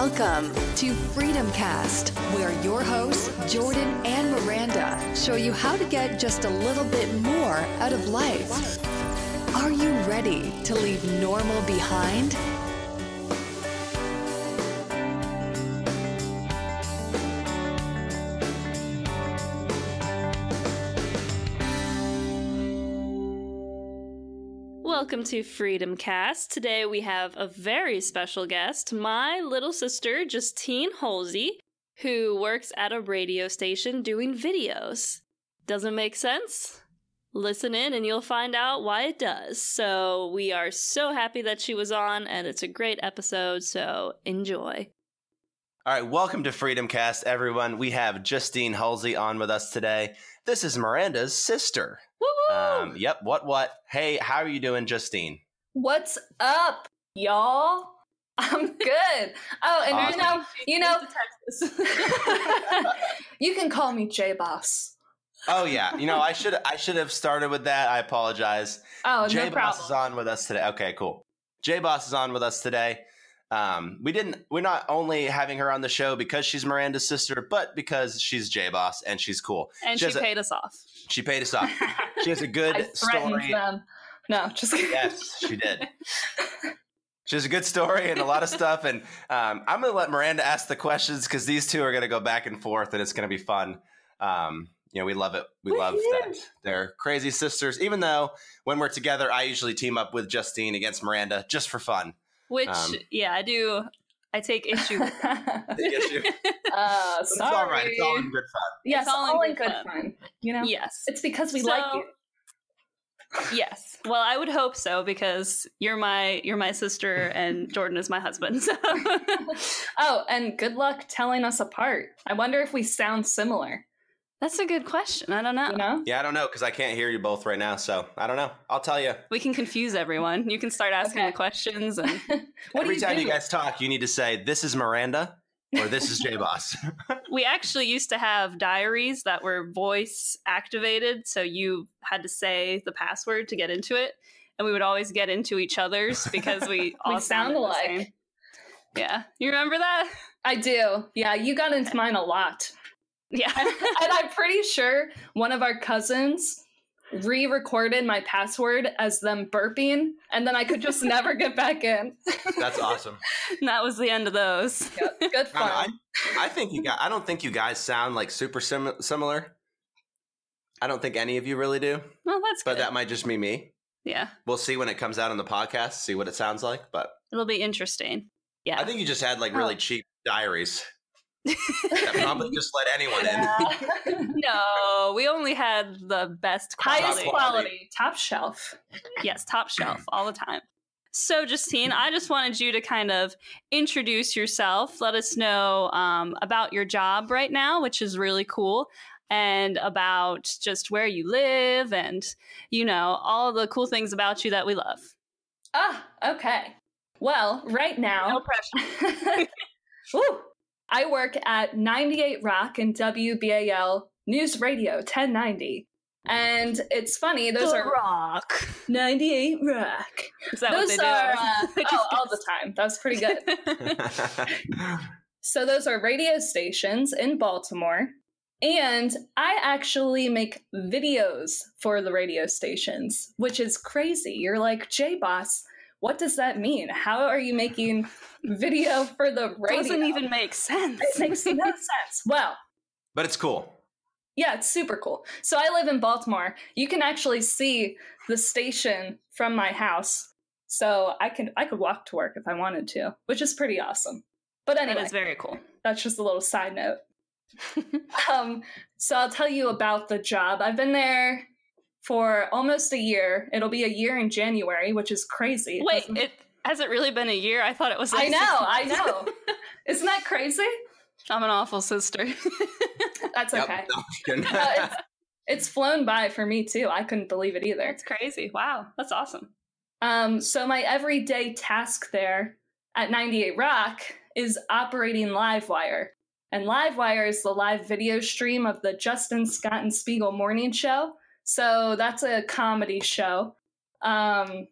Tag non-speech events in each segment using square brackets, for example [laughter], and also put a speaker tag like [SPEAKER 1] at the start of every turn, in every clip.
[SPEAKER 1] Welcome to Freedom Cast, where your hosts, Jordan and Miranda, show you how to get just a little bit more out of life. Are you ready to leave normal behind?
[SPEAKER 2] Welcome to Freedom Cast. Today we have a very special guest, my little sister, Justine Hulsey, who works at a radio station doing videos. Doesn't make sense? Listen in and you'll find out why it does. So, we are so happy that she was on, and it's a great episode, so enjoy.
[SPEAKER 3] All right, welcome to Freedom Cast, everyone. We have Justine Hulsey on with us today. This is Miranda's sister.
[SPEAKER 2] Woo
[SPEAKER 3] Um, yep, what, what? Hey, how are you doing, Justine?
[SPEAKER 4] What's up, y'all? I'm good. Oh, and
[SPEAKER 3] Awesome.
[SPEAKER 4] you know, you know, [laughs] you can call me J Boss.
[SPEAKER 3] Oh yeah, you know I should I should have started with that. I apologize.
[SPEAKER 4] Oh,
[SPEAKER 3] J
[SPEAKER 4] no
[SPEAKER 3] Boss is on with us today. Okay, cool. J Boss is on with us today. Um, we didn't. We're not only having her on the show because she's Miranda's sister, but because she's J Boss and she's cool.
[SPEAKER 2] and
[SPEAKER 3] She
[SPEAKER 2] she
[SPEAKER 3] has a-
[SPEAKER 2] paid us off.
[SPEAKER 3] She paid us off. [laughs] She has a good story.
[SPEAKER 4] them. No, just.
[SPEAKER 3] Yes, she did. She has a good story and a lot of stuff. And um, I'm going to let Miranda ask the questions because these two are going to go back and forth and it's going to be fun. Um, you know, we love it. We love that they're crazy sisters, even though when we're together, I usually team up with Justine against Miranda just for fun.
[SPEAKER 2] Which,
[SPEAKER 3] Um,
[SPEAKER 2] yeah, I do. I take issue with.
[SPEAKER 3] The [laughs] issue. [laughs]
[SPEAKER 4] uh,
[SPEAKER 3] But it's
[SPEAKER 4] sorry.
[SPEAKER 3] all right. It's all in good fun.
[SPEAKER 4] yes,
[SPEAKER 2] It's all
[SPEAKER 4] all,
[SPEAKER 2] in
[SPEAKER 4] in
[SPEAKER 2] good
[SPEAKER 4] good
[SPEAKER 2] fun.
[SPEAKER 4] fun. You know,
[SPEAKER 2] Yes.
[SPEAKER 4] it's because we
[SPEAKER 2] So-
[SPEAKER 4] like you.
[SPEAKER 2] Yes. Well, I would hope so because you're my you're my sister and [laughs] Jordan is my husband. So
[SPEAKER 4] Oh, and good luck telling us apart. I wonder if we sound similar.
[SPEAKER 2] That's a good question. I don't know.
[SPEAKER 4] You know?
[SPEAKER 3] Yeah, I don't know because I can't hear you both right now. So I don't know. I'll tell you.
[SPEAKER 2] We can confuse everyone. You can start asking
[SPEAKER 4] Okay.
[SPEAKER 2] the questions and [laughs]
[SPEAKER 4] What
[SPEAKER 3] Every
[SPEAKER 4] do you
[SPEAKER 3] time
[SPEAKER 4] do?
[SPEAKER 3] you guys talk, you need to say, This is Miranda or This is J Boss. [laughs]
[SPEAKER 2] we actually used to have diaries that were voice activated, so you had to say the password to get into it, and we would always get into each other's because we [laughs] all
[SPEAKER 4] we sound
[SPEAKER 2] sounded the
[SPEAKER 4] alike.
[SPEAKER 2] same. Yeah, you remember that?
[SPEAKER 4] I do. Yeah, you got into mine a lot.
[SPEAKER 2] Yeah.
[SPEAKER 4] and I'm pretty sure one of our cousins re-recorded my password as them burping, and then I could just never get back in.
[SPEAKER 3] That's awesome.
[SPEAKER 2] And [laughs] that was the end of those.
[SPEAKER 4] Yep, good
[SPEAKER 3] I, don't I. I think you guys. I don't think you guys sound like super sim- similar. I don't think any of you really do,
[SPEAKER 2] Well, that's
[SPEAKER 3] but
[SPEAKER 2] good.
[SPEAKER 3] that might just be me.
[SPEAKER 2] yeah,
[SPEAKER 3] We'll see when it comes out on the podcast. See what it sounds like. But
[SPEAKER 2] it'll be interesting. Yeah.
[SPEAKER 3] I think you just had like really
[SPEAKER 4] Oh.
[SPEAKER 3] cheap diaries that [laughs] probably [laughs] just let anyone in. [laughs]
[SPEAKER 2] No, we only had the best quality.
[SPEAKER 4] Highest quality,
[SPEAKER 3] quality.
[SPEAKER 4] top shelf.
[SPEAKER 2] Yes, top [clears throat] shelf all the time. So, Justine, I just wanted you to kind of introduce yourself. Let us know um, about your job right now, which is really cool, and about just where you live and, you know, all the cool things about you that we love.
[SPEAKER 4] Ah, okay. Well, right now,
[SPEAKER 2] No pressure. [laughs]
[SPEAKER 4] Woo. I work at 98 Rock and WBAL News Radio 1090. And it's funny, those are
[SPEAKER 2] rock.
[SPEAKER 4] 98 Rock.
[SPEAKER 2] Is that
[SPEAKER 4] those
[SPEAKER 2] what they do?
[SPEAKER 4] uh, [laughs] oh, all the time. That was pretty good. [laughs] So those are radio stations in Baltimore. And I actually make videos for the radio stations, which is crazy. You're like, J Boss, what does that mean? How are you making video for the radio?
[SPEAKER 2] Doesn't even make sense.
[SPEAKER 4] It makes no [laughs] sense. Well,
[SPEAKER 3] but it's cool.
[SPEAKER 4] yeah, it's super cool. So I live in Baltimore. You can actually see the station from my house. So I could I could walk to work if I wanted to, which is pretty awesome. But
[SPEAKER 2] that
[SPEAKER 4] anyway,
[SPEAKER 2] is very cool.
[SPEAKER 4] that's just a little side note. [laughs] um, so I'll tell you about the job. I've been there for almost a year. It'll be a year in January, which is crazy. It
[SPEAKER 2] Wait,
[SPEAKER 4] doesn't-
[SPEAKER 2] it has it really been a year? I thought it was. Like
[SPEAKER 4] I know, I [laughs] know. Isn't that crazy?
[SPEAKER 2] I'm an awful sister. [laughs]
[SPEAKER 4] That's
[SPEAKER 3] Yep.
[SPEAKER 4] okay.
[SPEAKER 3] No,
[SPEAKER 4] Uh, it's, it's flown by for me too. I couldn't believe it either.
[SPEAKER 2] That's crazy. Wow, that's awesome.
[SPEAKER 4] Um, so my everyday task there at 98 Rock is operating Livewire. And Livewire is the live video stream of the Justin Scott and Spiegel morning show. So that's a comedy show. Um,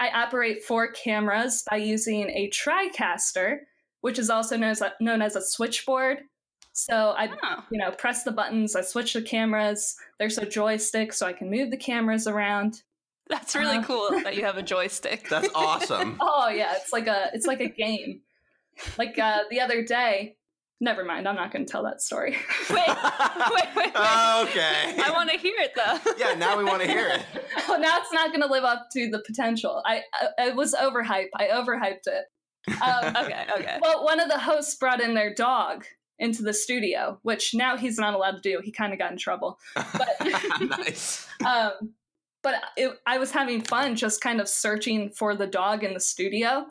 [SPEAKER 4] I operate four cameras by using a TriCaster, which is also known as a, known as a switchboard. So I,
[SPEAKER 2] Oh.
[SPEAKER 4] you know, press the buttons. I switch the cameras. There's a joystick, so I can move the cameras around.
[SPEAKER 2] That's really
[SPEAKER 4] Uh,
[SPEAKER 2] cool that you have a [laughs] joystick.
[SPEAKER 3] That's awesome.
[SPEAKER 4] Oh yeah, it's like a it's like a game. Like uh, the other day. Never mind. I'm not going to tell that story. [laughs]
[SPEAKER 2] wait, [laughs] wait, wait, wait.
[SPEAKER 3] okay.
[SPEAKER 2] I want to hear it though. [laughs]
[SPEAKER 3] yeah, now we want to hear it.
[SPEAKER 4] well, now it's not going to live up to the potential. I, I it was overhyped. I overhyped it. Um,
[SPEAKER 2] okay, okay.
[SPEAKER 4] Well, one of the hosts brought in their dog into the studio, which now he's not allowed to do. He kind of got in trouble.
[SPEAKER 3] nice.
[SPEAKER 4] Um, but it, I was having fun just kind of searching for the dog in the studio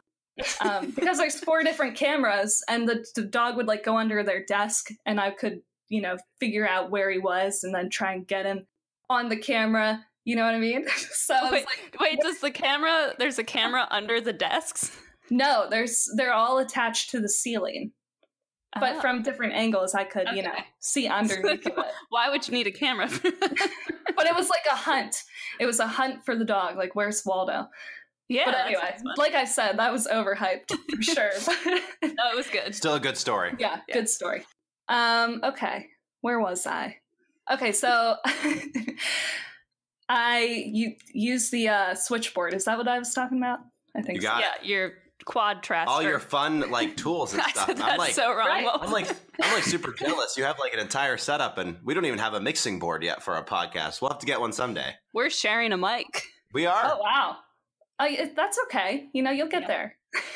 [SPEAKER 4] um, because there's four different cameras, and the, the dog would like go under their desk, and I could, you know, figure out where he was, and then try and get him on the camera. You know what I mean? [laughs] so
[SPEAKER 2] Wait,
[SPEAKER 4] like,
[SPEAKER 2] wait, does the camera there's a camera under the desks?
[SPEAKER 4] no, there's they're all attached to the ceiling. But
[SPEAKER 2] Oh.
[SPEAKER 4] from different angles, I could, you know, see underneath it. [laughs]
[SPEAKER 2] why would you need a camera? [laughs]
[SPEAKER 4] But it was like a hunt. It was a hunt for the dog. Like, where's Waldo?
[SPEAKER 2] Yeah,
[SPEAKER 4] but anyway, like I said, that was overhyped [laughs] for sure. [laughs]
[SPEAKER 2] no, it was good.
[SPEAKER 3] Still a good story.
[SPEAKER 4] yeah,
[SPEAKER 2] Yeah.
[SPEAKER 4] good story. Um, okay, where was I? Okay, so [laughs] I you use the uh, switchboard. Is that what I was talking about? I think
[SPEAKER 3] You
[SPEAKER 4] so.
[SPEAKER 3] got it.
[SPEAKER 2] Yeah, your quad traster.
[SPEAKER 3] All your fun like tools and stuff. And
[SPEAKER 2] that's
[SPEAKER 3] I'm like,
[SPEAKER 2] so wrong.
[SPEAKER 4] right.
[SPEAKER 3] I'm like, I'm like super jealous. You have like an entire setup, and we don't even have a mixing board yet for our podcast. We'll have to get one someday.
[SPEAKER 2] We're sharing a mic.
[SPEAKER 3] We are.
[SPEAKER 4] Oh wow. I, that's okay. You know, you'll get
[SPEAKER 2] Yeah.
[SPEAKER 4] there.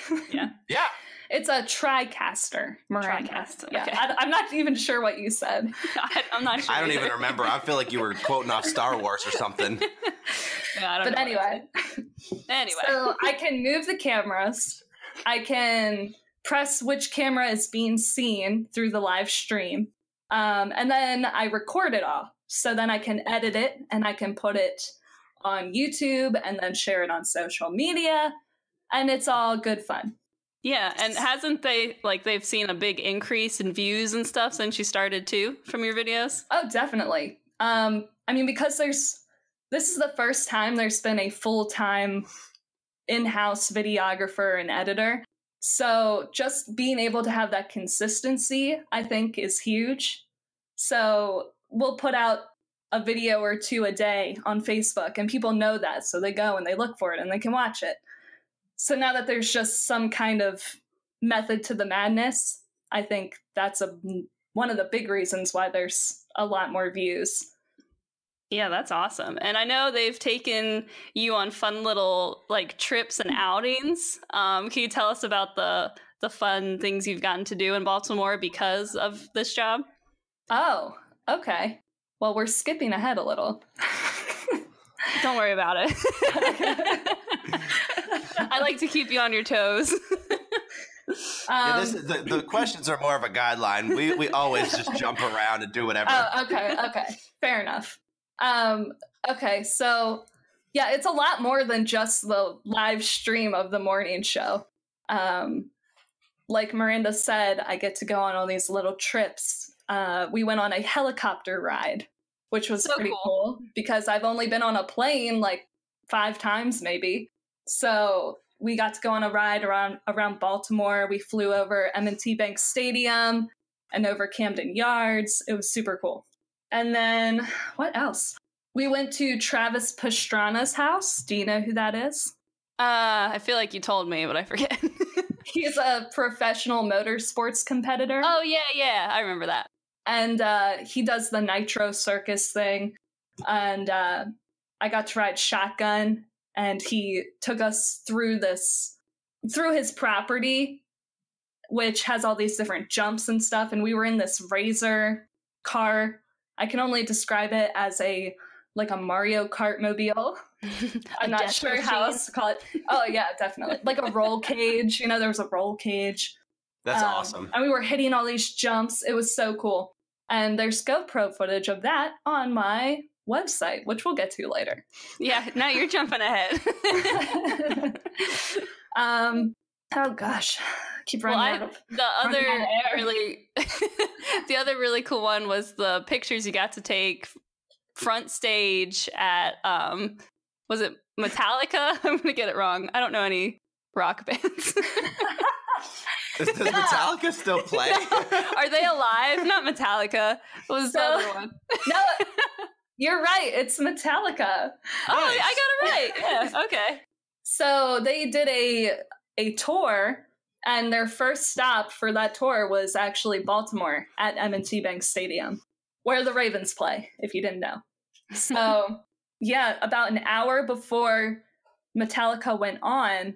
[SPEAKER 4] [laughs]
[SPEAKER 2] Yeah.
[SPEAKER 3] Yeah.
[SPEAKER 4] It's a TriCaster, Miranda.
[SPEAKER 2] TriCaster,
[SPEAKER 4] Yeah,
[SPEAKER 2] okay.
[SPEAKER 4] I, am not even sure what you said. [laughs]
[SPEAKER 2] I, I'm not sure.
[SPEAKER 3] I don't even remember. I feel like you were quoting off Star Wars or something. [laughs]
[SPEAKER 2] Yeah, I don't
[SPEAKER 4] But
[SPEAKER 2] know
[SPEAKER 4] anyway,
[SPEAKER 2] anyway.
[SPEAKER 4] so I can move the cameras. I can press which camera is being seen through the live stream. Um, and then I record it all. So then I can edit it and I can put it on YouTube and then share it on social media. And it's all good fun.
[SPEAKER 2] yeah, and hasn't they like they've seen a big increase in views and stuff since you started too from your videos?
[SPEAKER 4] Oh, definitely. Um, I mean, because there's this is the first time there's been a full time in house videographer and editor. So just being able to have that consistency, I think, is huge. So we'll put out a video or two a day on Facebook, and people know that. So they go and they look for it and they can watch it. So now that there's just some kind of method to the madness, I think that's a one of the big reasons why there's a lot more views.
[SPEAKER 2] Yeah, that's awesome. And I know they've taken you on fun little like trips and outings. Um, can you tell us about the the fun things you've gotten to do in Baltimore because of this job?
[SPEAKER 4] Oh, okay. Well, we're skipping ahead a little. [laughs]
[SPEAKER 2] Don't worry about it. [laughs] I like to keep you on your toes. [laughs]
[SPEAKER 3] yeah,
[SPEAKER 4] Um,
[SPEAKER 3] this, the, the questions are more of a guideline. We we always just jump around and do whatever.
[SPEAKER 4] Oh, okay, okay. Fair enough. Um, okay, so yeah, it's a lot more than just the live stream of the morning show. Um, like Miranda said, I get to go on all these little trips. Uh, we went on a helicopter ride, which was
[SPEAKER 2] So
[SPEAKER 4] pretty
[SPEAKER 2] cool.
[SPEAKER 4] cool because I've only been on a plane like five times, maybe. So we got to go on a ride around around Baltimore. We flew over M&T Bank Stadium and over Camden Yards. It was super cool. And then what else? We went to Travis Pastrana's house. Do you know who that is?
[SPEAKER 2] Uh, I feel like you told me, but I forget. [laughs]
[SPEAKER 4] He's a professional motorsports competitor.
[SPEAKER 2] oh yeah, yeah, I remember that.
[SPEAKER 4] And uh, he does the Nitro Circus thing. And uh, I got to ride shotgun, and he took us through this, through his property, which has all these different jumps and stuff. And we were in this Razor car. I can only describe it as a like a Mario Kart mobile. [laughs] I'm not
[SPEAKER 2] death
[SPEAKER 4] sure how else to call it. Oh yeah, definitely like a roll cage. You know, there was a roll cage.
[SPEAKER 3] That's
[SPEAKER 4] Um,
[SPEAKER 3] awesome.
[SPEAKER 4] And we were hitting all these jumps. It was so cool. And there's GoPro footage of that on my website, which we'll get to later.
[SPEAKER 2] Yeah, now you're [laughs] jumping ahead. [laughs]
[SPEAKER 4] um, oh gosh, keep
[SPEAKER 2] well,
[SPEAKER 4] running
[SPEAKER 2] I,
[SPEAKER 4] out of.
[SPEAKER 2] the other
[SPEAKER 4] out of air.
[SPEAKER 2] really, [laughs] the other really cool one was the pictures you got to take front stage at um, was it Metallica? I'm gonna get it wrong. I don't know any rock bands.
[SPEAKER 3] Does [laughs] Metallica still [laughs] play?
[SPEAKER 2] Are they alive? Not Metallica. What was the
[SPEAKER 4] So-
[SPEAKER 2] other one? [laughs]
[SPEAKER 4] No, you're right. It's Metallica.
[SPEAKER 2] Oh, I got it right. Yeah. Okay.
[SPEAKER 4] So they did a a tour, and their first stop for that tour was actually Baltimore at M&T Bank Stadium, where the Ravens play. If you didn't know, so yeah, about an hour before Metallica went on,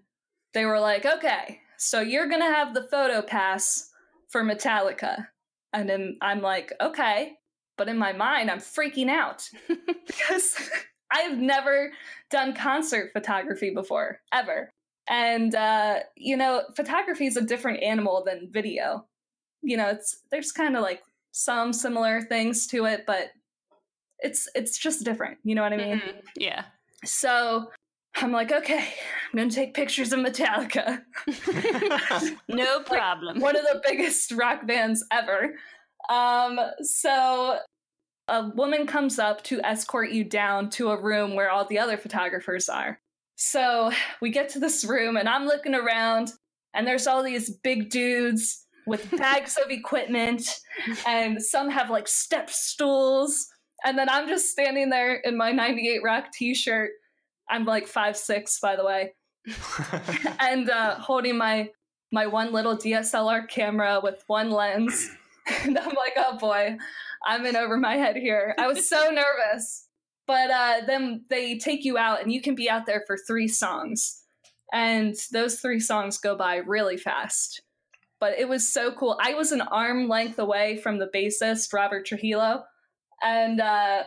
[SPEAKER 4] they were like, "Okay, so you're gonna have the photo pass for Metallica," and then I'm like, "Okay," but in my mind, I'm freaking out [laughs] because [laughs] I've never done concert photography before, ever. And uh, you know, photography is a different animal than video. You know, it's there's kind of like some similar things to it, but it's it's just different. You know what I mean?
[SPEAKER 2] Mhm. Yeah.
[SPEAKER 4] So I'm like, okay, I'm gonna take pictures of Metallica, [laughs]
[SPEAKER 2] no problem.
[SPEAKER 4] one of the biggest rock bands ever. Um, so a woman comes up to escort you down to a room where all the other photographers are. So we get to this room, and I'm looking around, and there's all these big dudes with [laughs] bags of equipment, and some have like step stools. And then I'm just standing there in my 98 Rock t shirt. I'm like five six, by the way, [laughs] and uh, holding my my one little DSLR camera with one lens. [laughs] And I'm like, oh boy, I'm in over my head here. I was so [laughs] nervous. But uh, then they take you out, and you can be out there for three songs. And those three songs go by really fast. But it was so cool. I was an arm length away from the bassist, Robert Trujillo. And uh,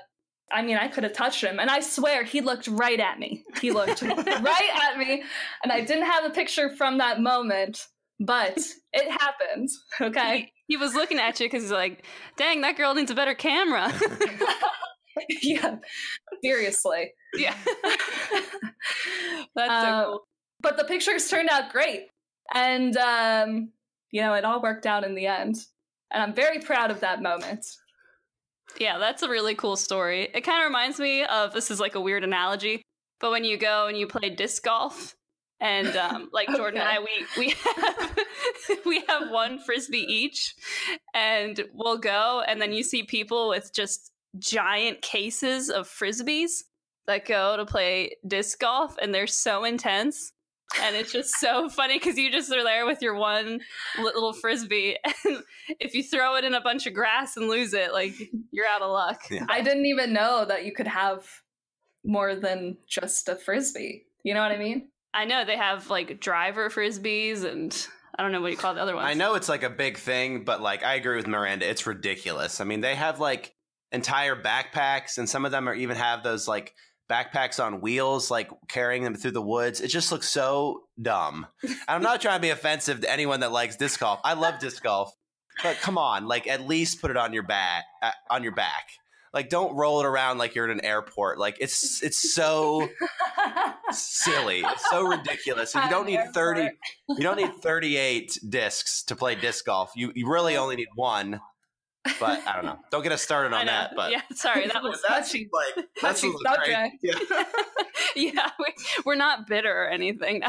[SPEAKER 4] I mean, I could have touched him. And I swear, he looked right at me. He looked [laughs] right at me. And I didn't have a picture from that moment, but it happened. Okay.
[SPEAKER 2] He, he was looking at you because he's like, dang, that girl needs a better camera. [laughs] [laughs]
[SPEAKER 4] yeah. Seriously.
[SPEAKER 2] yeah. That's so
[SPEAKER 4] Uh,
[SPEAKER 2] cool.
[SPEAKER 4] But the pictures turned out great. And, um, you know, it all worked out in the end. And I'm very proud of that moment.
[SPEAKER 2] Yeah, that's a really cool story. It kind of reminds me of this is like a weird analogy, but when you go and you play disc golf, and um, [laughs] like Jordan and I, we we have [laughs] we have one frisbee each, and we'll go, and then you see people with just giant cases of frisbees that go to play disc golf, and they're so intense. And it's just so funny because you just are there with your one little frisbee, [laughs] and if you throw it in a bunch of grass and lose it, like you're out of luck.
[SPEAKER 3] Yeah.
[SPEAKER 4] I didn't even know that you could have more than just a frisbee. You know what I mean?
[SPEAKER 2] I know they have like driver frisbees and I don't know what you call the other ones.
[SPEAKER 3] I know it's like a big thing, but like I agree with Miranda, it's ridiculous. I mean, they have like entire backpacks, and some of them are even have those like backpacks on wheels, like carrying them through the woods. It just looks so dumb. I'm not trying to be offensive to anyone that likes disc golf. I love disc golf, but come on, like at least put it on your back. Uh, on your back. Like, don't roll it around like you're in an airport. Like, it's it's so silly. It's so ridiculous. And you don't need 30 you don't need 38 discs to play disc golf. You you really only need one. But I don't know. Don't get us started on that. But
[SPEAKER 2] yeah, sorry, that [laughs] was
[SPEAKER 3] that's
[SPEAKER 4] touchy-
[SPEAKER 3] like [laughs] that's
[SPEAKER 4] touchy
[SPEAKER 3] a crazy.
[SPEAKER 4] subject.
[SPEAKER 3] Yeah. [laughs]
[SPEAKER 2] yeah, we, we're not bitter or anything.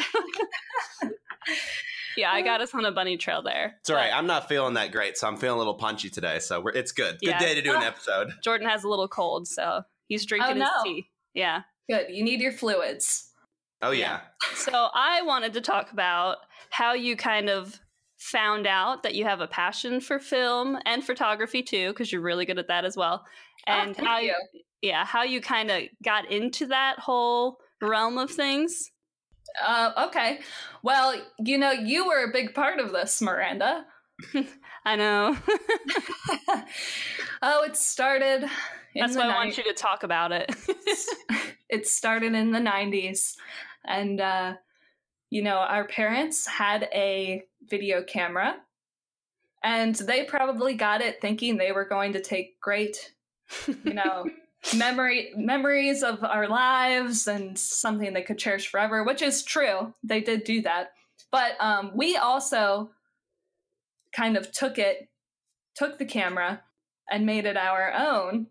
[SPEAKER 2] yeah, I got us on a bunny trail there.
[SPEAKER 3] It's all right. I'm not feeling that great, so I'm feeling a little punchy today. So we're, it's good. Good
[SPEAKER 2] Yeah.
[SPEAKER 3] day to do an
[SPEAKER 4] Ah.
[SPEAKER 3] episode.
[SPEAKER 2] Jordan has a little cold, so he's drinking
[SPEAKER 4] no.
[SPEAKER 2] his tea. Yeah.
[SPEAKER 4] Good. You need your fluids.
[SPEAKER 3] Oh yeah.
[SPEAKER 2] So I wanted to talk about how you kind of found out that you have a passion for film and photography too, because you're really good at that as well. And
[SPEAKER 4] oh,
[SPEAKER 2] how
[SPEAKER 4] you.
[SPEAKER 2] yeah, how you kind of got into that whole realm of things.
[SPEAKER 4] Uh, okay. Well, you know, you were a big part of this, Miranda. [laughs]
[SPEAKER 2] I know. [laughs]
[SPEAKER 4] oh, it started.
[SPEAKER 2] That's why I want you to talk about it.
[SPEAKER 4] it started in the 90s and uh you know our parents had a video camera and they probably got it thinking they were going to take great you know [laughs] memory memories of our lives and something they could cherish forever which is true they did do that but um we also kind of took it took the camera and made it our own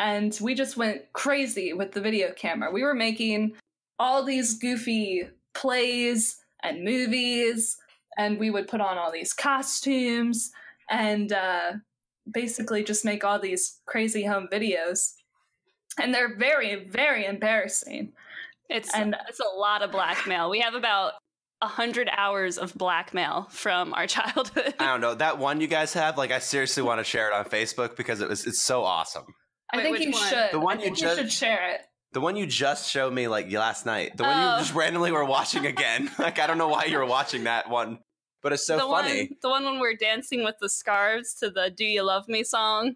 [SPEAKER 4] and we just went crazy with the video camera. We were making all these goofy plays and movies and we would put on all these costumes and uh, basically just make all these crazy home videos. And they're very, very embarrassing.
[SPEAKER 2] It's
[SPEAKER 4] And-
[SPEAKER 2] it's a lot of blackmail. We have about a hundred hours of blackmail from our [laughs] childhood.
[SPEAKER 3] I don't know that one you guys have. Like, I seriously want to share it on Facebook because it was it's so awesome.
[SPEAKER 4] I
[SPEAKER 2] Wait,
[SPEAKER 4] think you
[SPEAKER 2] one?
[SPEAKER 4] should.
[SPEAKER 3] The one
[SPEAKER 4] I
[SPEAKER 3] you
[SPEAKER 4] think you
[SPEAKER 3] just-
[SPEAKER 4] should share it.
[SPEAKER 3] The one you just showed me like last night. The one
[SPEAKER 2] Oh.
[SPEAKER 3] you just randomly were watching again. [laughs] like, I don't know why you were watching that one, but it's so
[SPEAKER 2] the
[SPEAKER 3] funny.
[SPEAKER 2] one, the one when we're dancing with the scarves to the "Do You Love Me" song.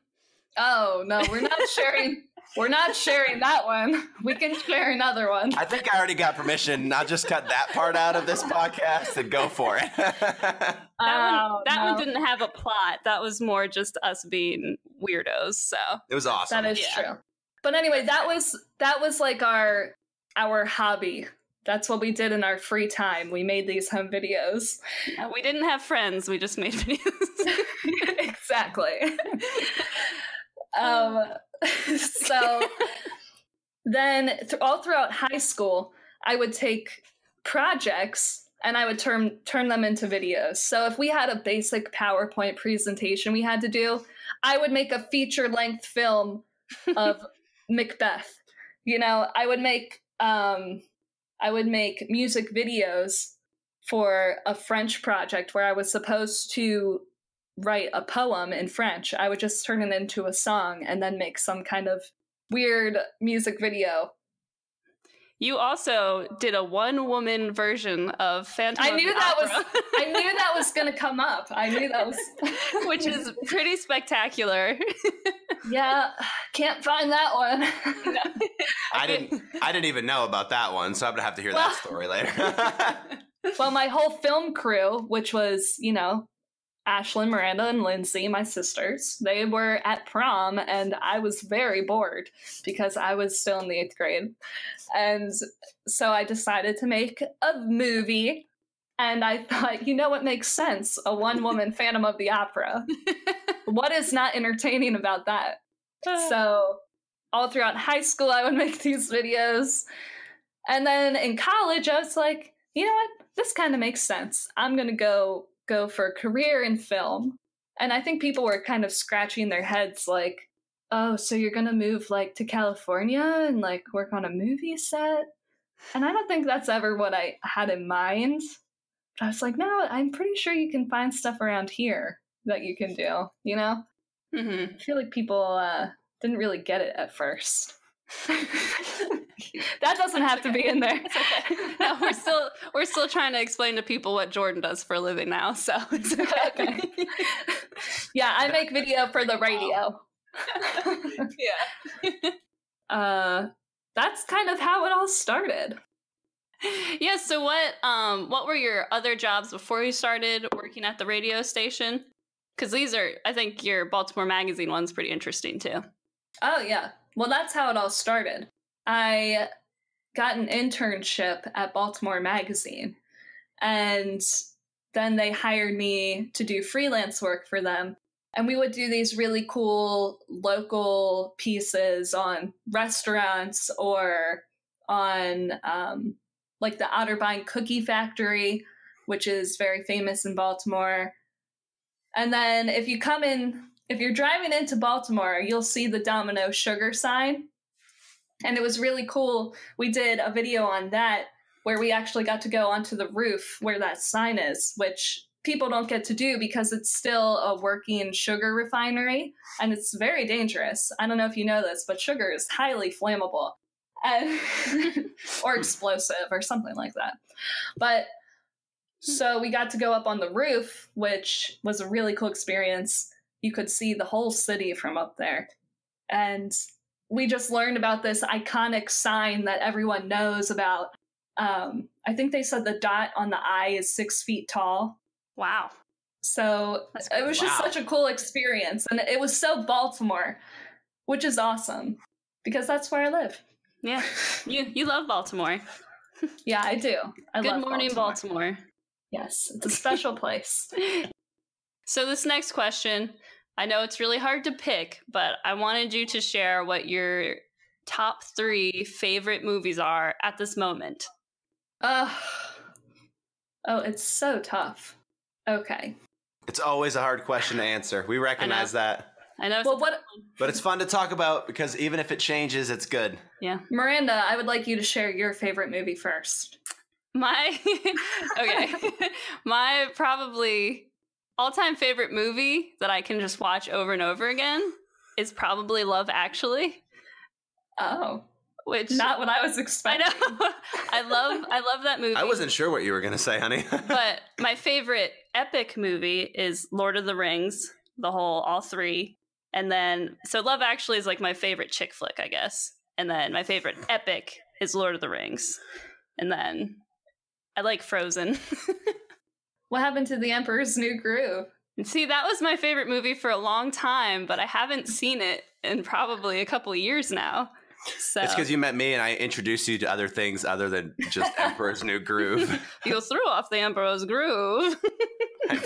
[SPEAKER 4] Oh no, we're not [laughs] sharing. we're not sharing that one. We can share another one.
[SPEAKER 3] I think I already got permission. I'll just cut that part out of this podcast and go for it. [laughs]
[SPEAKER 2] That
[SPEAKER 4] Oh,
[SPEAKER 2] one, that
[SPEAKER 4] no.
[SPEAKER 2] one didn't have a plot. That was more just us being weirdos. So
[SPEAKER 3] it was awesome.
[SPEAKER 4] That is
[SPEAKER 2] Yeah.
[SPEAKER 4] true. But anyway, that was that was like our our hobby. That's what we did in our free time. We made these home videos.
[SPEAKER 2] uh, we didn't have friends. We just made videos. [laughs]
[SPEAKER 4] exactly. [laughs] um, [laughs] so then, th- all throughout high school, I would take projects and I would turn turn them into videos. So if we had a basic PowerPoint presentation we had to do, I would make a feature length film of Macbeth. You know, I would make um, I would make music videos for a French project where I was supposed to write a poem in French. I would just turn it into a song and then make some kind of weird music video.
[SPEAKER 2] You also did a one-woman version of Phantom.
[SPEAKER 4] I
[SPEAKER 2] of
[SPEAKER 4] knew
[SPEAKER 2] the
[SPEAKER 4] that was [laughs] I knew that was [laughs] going to come up. I knew that was [laughs]
[SPEAKER 2] which is pretty spectacular.
[SPEAKER 4] Yeah, can't find that one.
[SPEAKER 3] I didn't. I didn't even know about that one, so I'm gonna have to hear
[SPEAKER 4] Well-
[SPEAKER 3] that story later.
[SPEAKER 4] well, my whole film crew, which was, you know, Ashlyn, Miranda, and Lindsay, my sisters, they were at prom, and I was very bored because I was still in the eighth grade. And so I decided to make a movie. And I thought, you know what makes sense? A one woman [laughs] Phantom of the Opera. [laughs] what is not entertaining about that? Uh. So all throughout high school, I would make these videos. And then in college, I was like, you know what? This kind of makes sense. I'm gonna go go for a career in film. And I think people were kind of scratching their heads like, oh, so you're gonna move like to California and like work on a movie set? And I don't think that's ever what I had in mind. But I was like, no, I'm pretty sure you can find stuff around here that you can do, you know?
[SPEAKER 2] hmm
[SPEAKER 4] I feel like people uh, didn't really get it at first. [laughs] [laughs] that doesn't have to be in there.
[SPEAKER 2] Okay. [laughs] No, we're still we're still trying to explain to people what Jordan does for a living now, so it's [laughs] okay.
[SPEAKER 4] yeah, I make video for the radio.
[SPEAKER 2] yeah.
[SPEAKER 4] Uh, that's kind of how it all started.
[SPEAKER 2] Yeah, so what um what were your other jobs before you started working at the radio station? Cuz these are I think your Baltimore magazine one's pretty interesting too.
[SPEAKER 4] Oh, yeah. Well, that's how it all started. I got an internship at Baltimore Magazine, and then they hired me to do freelance work for them. And we would do these really cool local pieces on restaurants or on um, like the Otterbein Cookie Factory, which is very famous in Baltimore. And then if you come in, if you're driving into Baltimore, you'll see the Domino Sugar sign. And it was really cool. We did a video on that where we actually got to go onto the roof where that sign is, which people don't get to do because it's still a working sugar refinery and it's very dangerous. I don't know if you know this, but sugar is highly flammable and [laughs] or explosive or something like that. But so we got to go up on the roof, which was a really cool experience. You could see the whole city from up there. And we just learned about this iconic sign that everyone knows about. Um, I think they said the dot on the eye is six feet tall.
[SPEAKER 2] Wow.
[SPEAKER 4] So
[SPEAKER 2] That's
[SPEAKER 4] it was just
[SPEAKER 3] Wow.
[SPEAKER 4] such a cool experience. And it was so Baltimore, which is awesome because that's where I live.
[SPEAKER 2] Yeah. [laughs] You you love Baltimore. [laughs]
[SPEAKER 4] Yeah, I do. I
[SPEAKER 2] Good
[SPEAKER 4] love
[SPEAKER 2] morning Baltimore.
[SPEAKER 4] Yes, it's a special place. [laughs]
[SPEAKER 2] So this next question, I know it's really hard to pick, but I wanted you to share what your top 3 favorite movies are at this moment.
[SPEAKER 4] Uh, oh, it's so tough. Okay.
[SPEAKER 3] It's always a hard question to answer. We recognize that.
[SPEAKER 2] I know.
[SPEAKER 4] Well, what
[SPEAKER 3] But it's fun to talk about because even if it changes, it's good.
[SPEAKER 2] Yeah.
[SPEAKER 4] Miranda, I would like you to share your favorite movie first.
[SPEAKER 2] My [laughs] okay. [laughs] My probably all-time favorite movie that I can just watch over and over again is probably Love Actually,
[SPEAKER 4] Oh,
[SPEAKER 2] which
[SPEAKER 4] not what I was
[SPEAKER 2] I
[SPEAKER 4] expecting.
[SPEAKER 2] know. [laughs] I love I love that movie.
[SPEAKER 3] I wasn't sure what you were going to say, honey. [laughs]
[SPEAKER 2] but my favorite epic movie is Lord of the Rings, the whole all three. And then so Love Actually is like my favorite chick flick, I guess. And then my favorite epic is Lord of the Rings. And then I like Frozen. [laughs]
[SPEAKER 4] What happened to The Emperor's New Groove?
[SPEAKER 2] see, that was my favorite movie for a long time, but I haven't seen it in probably a couple of years now. So
[SPEAKER 3] It's because you met me and I introduced you to other things other than just [laughs] Emperor's New Groove. [laughs]
[SPEAKER 2] you threw off the Emperor's Groove. [laughs]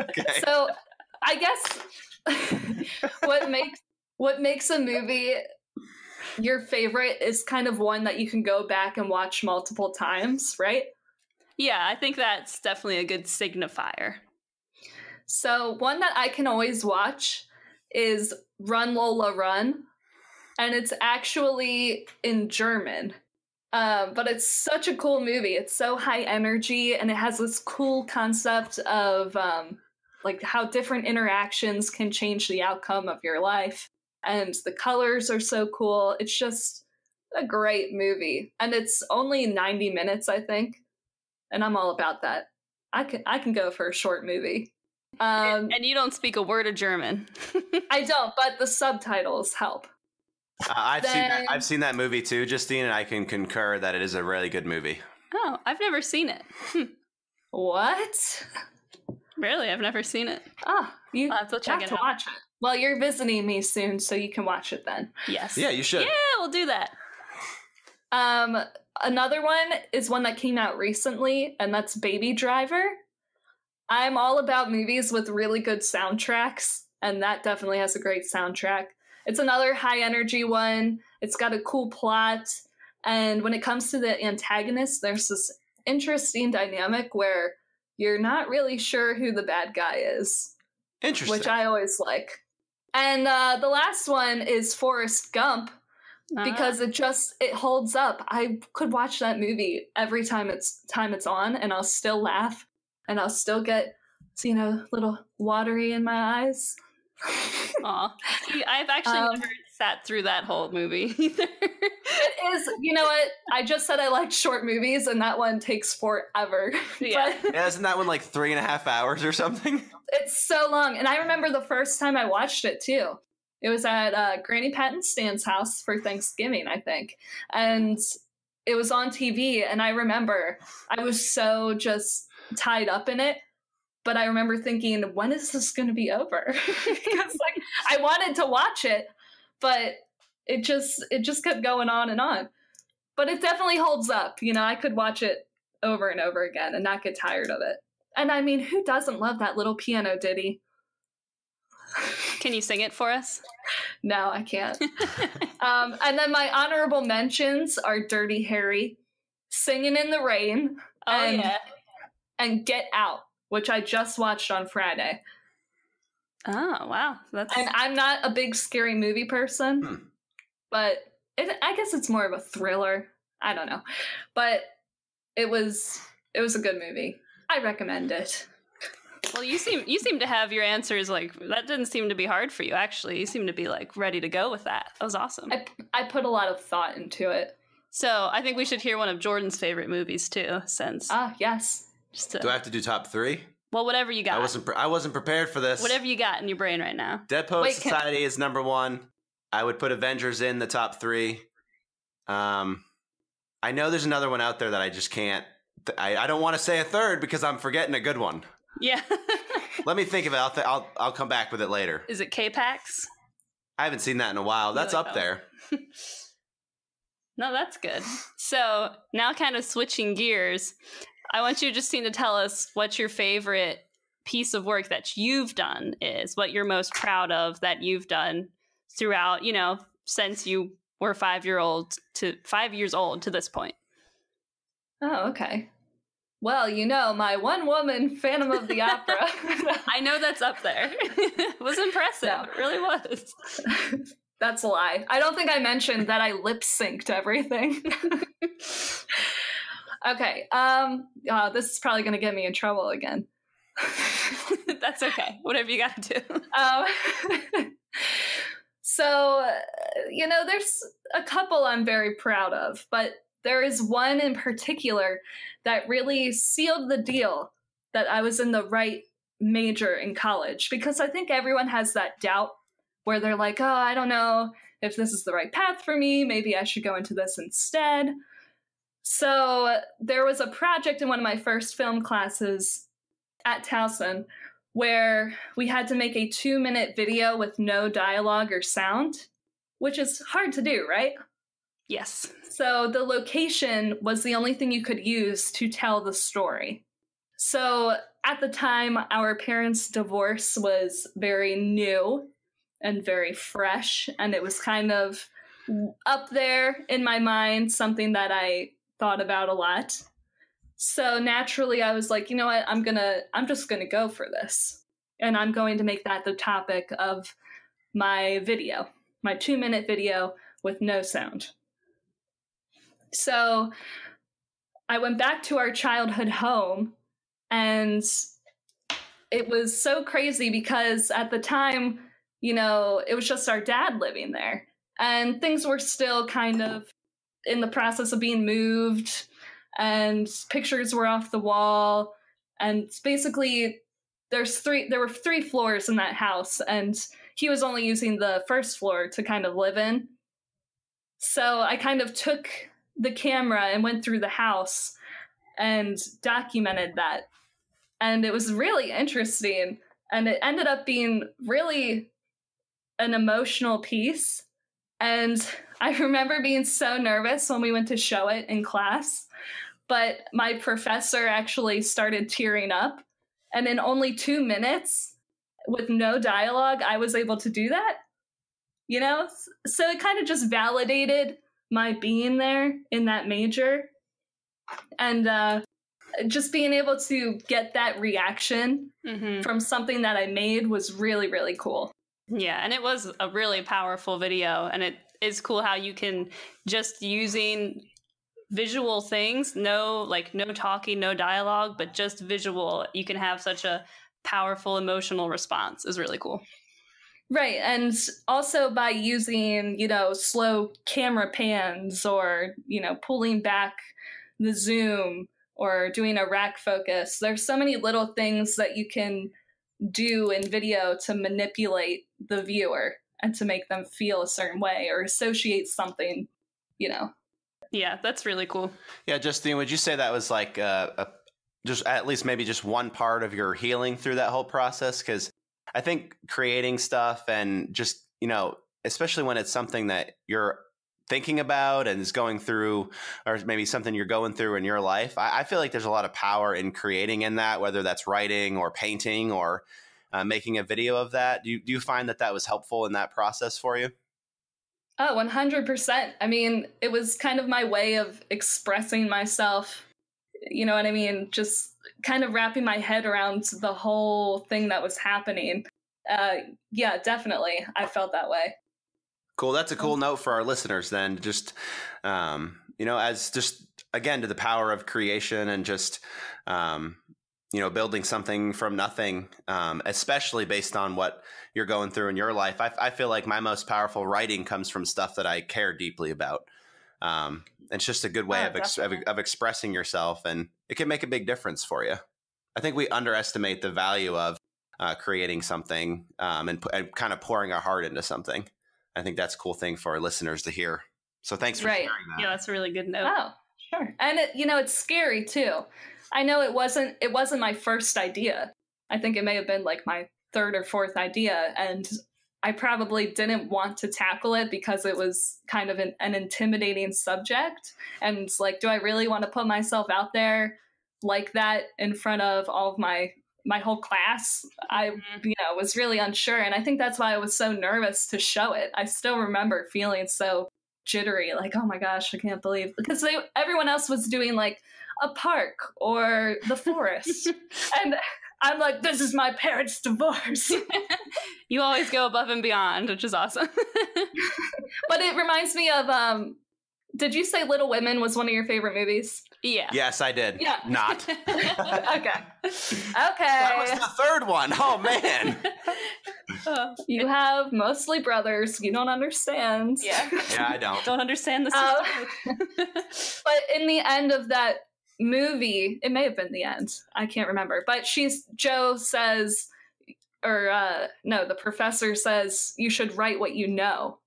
[SPEAKER 3] Okay.
[SPEAKER 4] So, I guess what makes what makes a movie your favorite is kind of one that you can go back and watch multiple times, right?
[SPEAKER 2] Yeah, I think that's definitely a good signifier.
[SPEAKER 4] So, one that I can always watch is Run Lola Run, and it's actually in German. Um, but it's such a cool movie. It's so high energy, and it has this cool concept of um, like how different interactions can change the outcome of your life. And the colors are so cool. It's just a great movie, and it's only ninety minutes, I think. And I'm all about that. I can I can go for a short movie. Um,
[SPEAKER 2] and, and you don't speak a word of German. [laughs]
[SPEAKER 4] I don't, but the subtitles help.
[SPEAKER 3] Uh, I've seen that. I've seen that movie too, Justine, and I can concur that it is a really good movie.
[SPEAKER 2] oh, I've never seen it. Hmm.
[SPEAKER 4] What?
[SPEAKER 2] Really, I've never seen it.
[SPEAKER 4] Ah, you
[SPEAKER 2] I'll have to check
[SPEAKER 4] have
[SPEAKER 2] it
[SPEAKER 4] to
[SPEAKER 2] out.
[SPEAKER 4] watch it. Well, you're visiting me soon, so you can watch it then.
[SPEAKER 2] Yes.
[SPEAKER 3] Yeah, you should.
[SPEAKER 2] Yeah, we'll do that.
[SPEAKER 4] Um, another one is one that came out recently, and that's Baby Driver. I'm all about movies with really good soundtracks, and that definitely has a great soundtrack. It's another high energy one. It's got a cool plot, and when it comes to the antagonist, there's this interesting dynamic where you're not really sure who the bad guy is,
[SPEAKER 3] Interesting.
[SPEAKER 4] which I always like. And uh, the last one is Forrest Gump, Because it just it holds up. I could watch that movie every time it's time it's on, and I'll still laugh, and I'll still get you know little watery in my eyes.
[SPEAKER 2] Aw. See, I've [laughs] actually
[SPEAKER 4] Um,
[SPEAKER 2] never sat through that whole movie [laughs] either.
[SPEAKER 4] it is, you know what? I just said I liked short movies, and that one takes forever. [laughs]
[SPEAKER 2] Yeah.
[SPEAKER 4] but
[SPEAKER 3] yeah, isn't that one like three and a half hours or something?
[SPEAKER 4] it's so long, and I remember the first time I watched it too. It was at uh, Granny Pat and Stan's house for Thanksgiving, I think, and it was on TV. And I remember I was so just tied up in it. But I remember thinking, when is this going to be over? [laughs] Because like I wanted to watch it, but it just it just kept going on and on. But it definitely holds up. You know, I could watch it over and over again and not get tired of it. And I mean, who doesn't love that little piano ditty?
[SPEAKER 2] Can you sing it for us?
[SPEAKER 4] No, I can't. [laughs] um, and then my honorable mentions are Dirty Harry, Singing in the Rain,
[SPEAKER 2] Oh
[SPEAKER 4] And-
[SPEAKER 2] yeah.
[SPEAKER 4] and Get Out, which I just watched on Friday.
[SPEAKER 2] Oh wow. That's
[SPEAKER 4] And I'm not a big scary movie person,
[SPEAKER 3] Hmm.
[SPEAKER 4] but it, I guess it's more of a thriller. I don't know, but it was it was a good movie. I recommend it.
[SPEAKER 2] Well. You seem you seem to have your answers like that. Didn't seem to be hard for you. Actually, you seem to be like ready to go with that. That was awesome.
[SPEAKER 4] I I put a lot of thought into it.
[SPEAKER 2] So I think we should hear one of Jordan's favorite movies too. Since
[SPEAKER 4] Ah, yes.
[SPEAKER 2] just to,
[SPEAKER 3] Do I have to do top three?
[SPEAKER 2] well, whatever you got,
[SPEAKER 3] I wasn't. Pre- I wasn't prepared for this.
[SPEAKER 2] whatever you got in your brain right now.
[SPEAKER 3] Dead Poet
[SPEAKER 4] Wait, can-
[SPEAKER 3] Society is number one. I would put Avengers in the top three. Um, I know there's another one out there that I just can't. I, I don't want to say a third because I'm forgetting a good one.
[SPEAKER 2] Yeah. [laughs]
[SPEAKER 3] Let me think of it. I'll, th- I'll I'll come back with it later.
[SPEAKER 2] Is it K-Pax?
[SPEAKER 3] I haven't seen that in a while. That's
[SPEAKER 2] like
[SPEAKER 3] up
[SPEAKER 2] that
[SPEAKER 3] there. [laughs]
[SPEAKER 2] No, that's good. So now, kind of switching gears, I want you, Justine, to tell us what your favorite piece of work that you've done is, what you're most proud of that you've done throughout, you know, since you were five year old to five years old to this point.
[SPEAKER 4] Oh, okay. Well, you know, my one woman Phantom of the Opera. [laughs]
[SPEAKER 2] I know that's up there. it [laughs] was impressive.
[SPEAKER 4] No.
[SPEAKER 2] It really was. [laughs]
[SPEAKER 4] That's a lie. I don't think I mentioned that I lip synced everything. okay. Um. Uh, this is probably going to get me in trouble again.
[SPEAKER 2] that's okay. Whatever you got to do.
[SPEAKER 4] Um, so, uh, you know, there's a couple I'm very proud of, but there is one in particular that really sealed the deal that I was in the right major in college because I think everyone has that doubt where they're like, oh, I don't know if this is the right path for me. Maybe I should go into this instead. So there was a project in one of my first film classes at Towson where we had to make a two minute video with no dialogue or sound, which is hard to do, right?
[SPEAKER 2] Yes.
[SPEAKER 4] So the location was the only thing you could use to tell the story. So at the time, our parents' divorce was very new and very fresh, and it was kind of up there in my mind, something that I thought about a lot. So naturally, I was like, you know what? I'm gonna, I'm just gonna go for this, and I'm going to make that the topic of my video, my two minute video with no sound. So I went back to our childhood home and it was so crazy because at the time, you know, it was just our dad living there and things were still kind of in the process of being moved and pictures were off the wall and basically there's three there were three floors in that house and he was only using the first floor to kind of live in. So i kind of took the camera and went through the house and documented that. And it was really interesting. And it ended up being really an emotional piece. And [laughs] I remember being so nervous when we went to show it in class. But my professor actually started tearing up. And in only two minutes, with no dialogue, I was able to do that. You know? So it kind of just validated my being there in that major and uh, just being able to get that reaction
[SPEAKER 2] Mm-hmm.
[SPEAKER 4] from something that I made was really, really cool.
[SPEAKER 2] Yeah, and it was a really powerful video, and it is cool how you can just using visual things, no like no talking, no dialogue, but just visual, you can have such a powerful emotional response is really cool.
[SPEAKER 4] Right. And also by using, you know, slow camera pans or, you know, pulling back the zoom or doing a rack focus. There's so many little things that you can do in video to manipulate the viewer and to make them feel a certain way or associate something, you know.
[SPEAKER 2] Yeah, that's really cool.
[SPEAKER 3] Yeah, Justine, would you say that was like uh, a, just at least maybe just one part of your healing through that whole process? Because I think creating stuff and just, you know, especially when it's something that you're thinking about and is going through, or maybe something you're going through in your life, I, I feel like there's a lot of power in creating in that, whether that's writing or painting or uh, making a video of that. Do you, do you find that that was helpful in that process for you?
[SPEAKER 4] Oh, 100%. I mean, it was kind of my way of expressing myself. You know what I mean? Just kind of wrapping my head around the whole thing that was happening. Uh, yeah, definitely. I felt that way.
[SPEAKER 3] Cool. That's a cool note for our listeners then. Just, um, you know, as just again to the power of creation and just, um, you know, building something from nothing, um, especially based on what you're going through in your life. I, I, feel like my most powerful writing comes from stuff that I care deeply about. Um, it's just a good way
[SPEAKER 4] Oh,
[SPEAKER 3] of, ex- of, of expressing yourself, and it can make a big difference for you. I think we underestimate the value of uh, creating something um, and, pu- and kind of pouring our heart into something. I think that's a cool thing for our listeners to hear. So thanks for
[SPEAKER 4] Right.
[SPEAKER 3] sharing that.
[SPEAKER 2] Yeah, that's a really good note.
[SPEAKER 4] Oh, sure. And it, you know, it's scary too. I know it wasn't it wasn't my first idea. I think it may have been like my third or fourth idea and I probably didn't want to tackle it because it was kind of an, an intimidating subject and like do I really want to put myself out there like that in front of all of my my whole class I
[SPEAKER 2] Mhm.
[SPEAKER 4] you know was really unsure and I think that's why I was so nervous to show it. I still remember feeling so jittery like oh my gosh i can't believe because they everyone else was doing like a park or the forest. [laughs] and I'm like, this is my parents' divorce. [laughs]
[SPEAKER 2] you always go above and beyond, which is awesome. [laughs]
[SPEAKER 4] but it reminds me of um did you say Little Women was one of your favorite movies?
[SPEAKER 2] Yeah.
[SPEAKER 3] Yes, I did.
[SPEAKER 4] Yeah.
[SPEAKER 3] Not. [laughs]
[SPEAKER 4] okay. Okay.
[SPEAKER 3] That was the third one. Oh man.
[SPEAKER 4] Uh, you have mostly brothers. You don't understand.
[SPEAKER 2] Yeah.
[SPEAKER 3] Yeah, I don't.
[SPEAKER 2] Don't understand the
[SPEAKER 4] Uh, but in the end of that movie, it may have been the end. I can't remember. But she's Joe says, or uh, no, the professor says you should write what you know.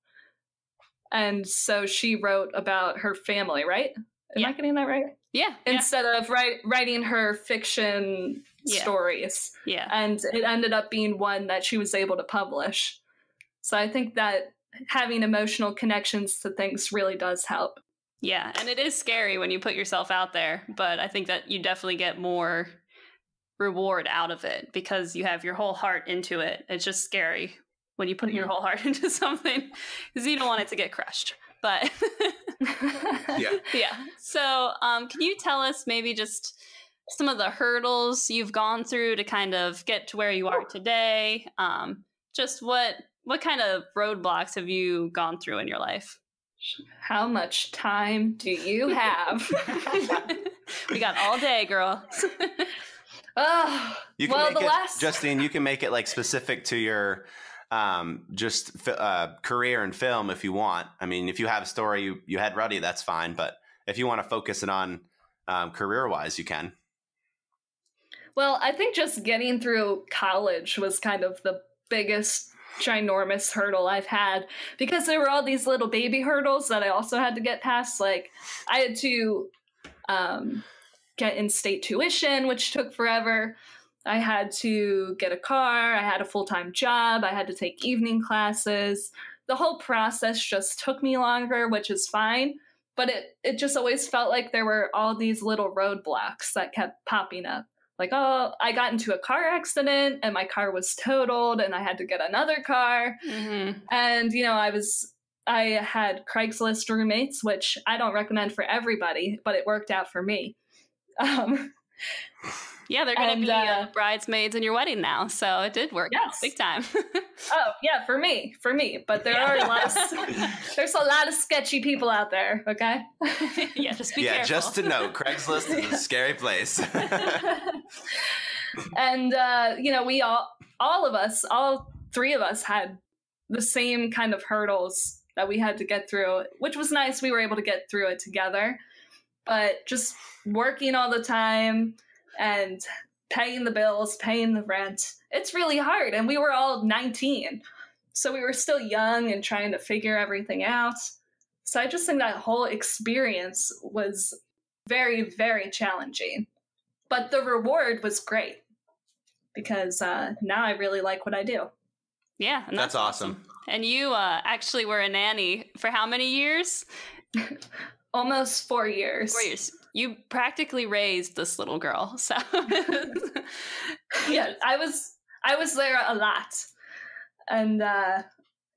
[SPEAKER 4] And so she wrote about her family, right? Am
[SPEAKER 2] Yeah.
[SPEAKER 4] I getting that right?
[SPEAKER 2] yeah. Yeah.
[SPEAKER 4] Instead of write, writing her fiction
[SPEAKER 2] Yeah.
[SPEAKER 4] stories.
[SPEAKER 2] Yeah.
[SPEAKER 4] And it ended up being one that she was able to publish. So I think that having emotional connections to things really does help.
[SPEAKER 2] Yeah, and it is scary when you put yourself out there, but I think that you definitely get more reward out of it because you have your whole heart into it. It's just scary when you put your whole heart [laughs] into something because you don't want it to get crushed. But [laughs]
[SPEAKER 3] Yeah. [laughs]
[SPEAKER 2] yeah. So, um, can you tell us maybe just some of the hurdles you've gone through to kind of get to where you are today? Um, just what what kind of roadblocks have you gone through in your life?
[SPEAKER 4] How much time do you have? [laughs]
[SPEAKER 2] we got all day, girl. [laughs]
[SPEAKER 4] oh,
[SPEAKER 3] You can
[SPEAKER 4] well,
[SPEAKER 3] make
[SPEAKER 4] the
[SPEAKER 3] it,
[SPEAKER 4] last
[SPEAKER 3] Justine. You can make it like specific to your um, just fi- uh, career in film if you want. I mean, if you have a story you, you had ready, that's fine. But if you want to focus it on um, career wise, you can.
[SPEAKER 4] Well, I think just getting through college was kind of the biggest ginormous hurdle I've had because there were all these little baby hurdles that I also had to get past. Like I had to um, get in state tuition, which took forever. I had to get a car. I had a full time job. I had to take evening classes. The whole process just took me longer, which is fine. But it, it just always felt like there were all these little roadblocks that kept popping up like oh i got into a car accident and my car was totaled and i had to get another car
[SPEAKER 2] Mm-hmm.
[SPEAKER 4] and you know i was i had craigslist roommates which i don't recommend for everybody but it worked out for me um,
[SPEAKER 2] Yeah, they're gonna be uh,
[SPEAKER 4] uh,
[SPEAKER 2] bridesmaids in your wedding now, so it did work out
[SPEAKER 4] Yes.
[SPEAKER 2] big time. [laughs]
[SPEAKER 4] oh yeah for me for me but there are a lot of [laughs] [laughs] there's a lot of sketchy people out there okay
[SPEAKER 2] yeah, just be
[SPEAKER 3] yeah,
[SPEAKER 2] careful.
[SPEAKER 3] just to know, Craigslist is a scary place.
[SPEAKER 4] and uh, you know, we all, all of us, all three of us had the same kind of hurdles that we had to get through, which was nice. We were able to get through it together, but just working all the time and paying the bills, paying the rent, it's really hard. And we were all 19, so we were still young and trying to figure everything out. So I just think that whole experience was very, very challenging but the reward was great because uh, now I really like what I do.
[SPEAKER 2] yeah, and
[SPEAKER 3] That's awesome.
[SPEAKER 2] And you uh, actually were a nanny for how many years? [laughs]
[SPEAKER 4] Almost four years.
[SPEAKER 2] Four years. You practically raised this little girl. So [laughs]
[SPEAKER 4] yeah, [laughs] I was I was there a lot, and uh,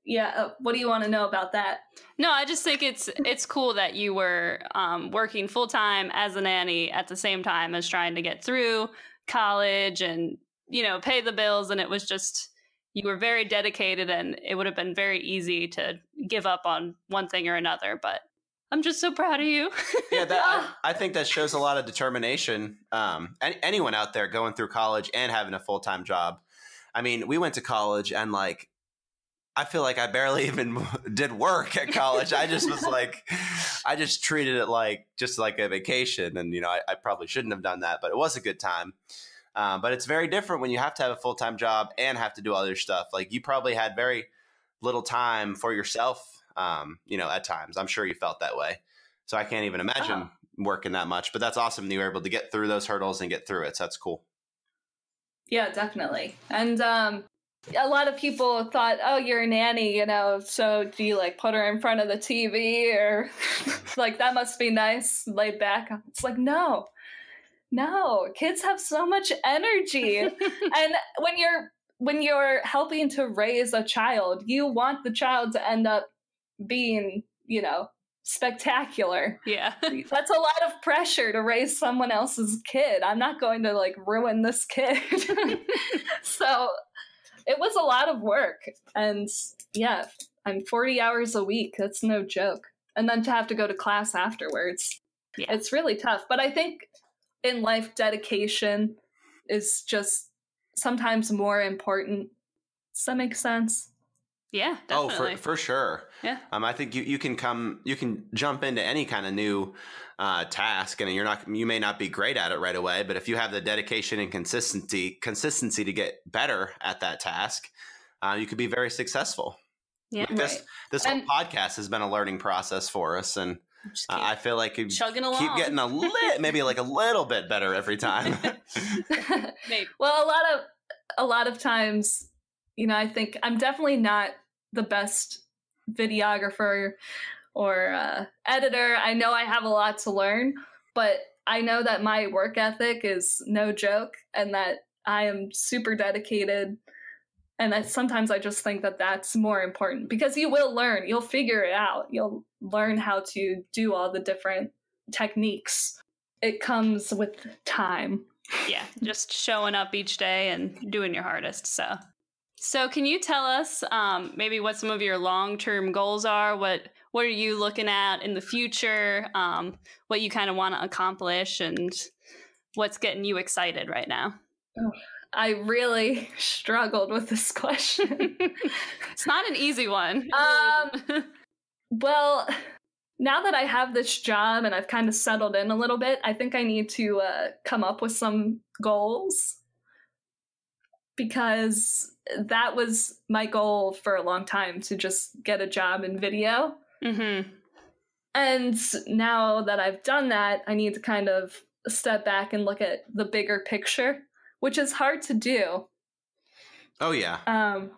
[SPEAKER 4] yeah. Uh, what do you want to know about that?
[SPEAKER 2] No, I just think it's it's cool that you were um, working full time as a nanny at the same time as trying to get through college and you know pay the bills, and it was just you were very dedicated, and it would have been very easy to give up on one thing or another. But I'm just so proud of you.
[SPEAKER 3] yeah, that, I, [laughs] I think that shows a lot of determination. Um, any, anyone out there going through college and having a full time job. I mean, we went to college and like, I feel like I barely [laughs] even did work at college. I just was [laughs] like, I just treated it like just like a vacation, and you know, I, I probably shouldn't have done that, but it was a good time. Um, but it's very different when you have to have a full time job and have to do other stuff. Like you probably had very little time for yourself. Um, you know, at times, I'm sure you felt that way. So I can't even imagine
[SPEAKER 4] Oh.
[SPEAKER 3] working that much. But that's awesome that you were able to get through those hurdles and get through it. So that's cool.
[SPEAKER 4] Yeah, definitely. And um, a lot of people thought, "Oh, you're a nanny, you know. So do you like put her in front of the TV or [laughs] like that must be nice, laid back?" It's like, no, no. Kids have so much energy, [laughs] and when you're when you're helping to raise a child, you want the child to end up being, you know, spectacular.
[SPEAKER 2] Yeah. [laughs]
[SPEAKER 4] That's a lot of pressure to raise someone else's kid. I'm not going to like ruin this kid. [laughs] so it was a lot of work. And yeah, I'm 40 hours a week. That's no joke. And then to have to go to class afterwards.
[SPEAKER 2] Yeah.
[SPEAKER 4] It's really tough. But I think in life, dedication is just sometimes more important. Does that make sense?
[SPEAKER 2] Yeah,
[SPEAKER 3] Oh, for for sure.
[SPEAKER 2] Yeah.
[SPEAKER 3] Um, I think you, you can come you can jump into any kind of new uh, task, and you're not you may not be great at it right away, but if you have the dedication and consistency consistency to get better at that task, uh, you could be very successful.
[SPEAKER 2] yeah.
[SPEAKER 3] Like this
[SPEAKER 4] Right.
[SPEAKER 3] this whole
[SPEAKER 4] And-
[SPEAKER 3] podcast has been a learning process for us, and uh, I feel like you
[SPEAKER 2] chugging along.
[SPEAKER 3] keep getting a lit maybe like a little bit better every time. [laughs] [laughs]
[SPEAKER 2] Maybe.
[SPEAKER 4] well, a lot of a lot of times, you know, I think I'm definitely not the best videographer or uh, editor. I know I have a lot to learn, but I know that my work ethic is no joke, and that I am super dedicated. And that sometimes I just think that that's more important because you will learn, you'll figure it out, you'll learn how to do all the different techniques. It comes with time.
[SPEAKER 2] yeah, just showing up each day and doing your hardest. So, so can you tell us um, maybe what some of your long term goals are? What what are you looking at in the future? Um, what you kind of want to accomplish, and what's getting you excited right now?
[SPEAKER 4] I really [laughs] struggled with this question. [laughs]
[SPEAKER 2] it's not an easy one. [laughs]
[SPEAKER 4] Um, well, now that I have this job and I've kind of settled in a little bit, I think I need to uh, come up with some goals because that was my goal for a long time to just get a job in video.
[SPEAKER 2] hmm
[SPEAKER 4] And now that I've done that, I need to kind of step back and look at the bigger picture, which is hard to do.
[SPEAKER 3] oh yeah,
[SPEAKER 4] Um,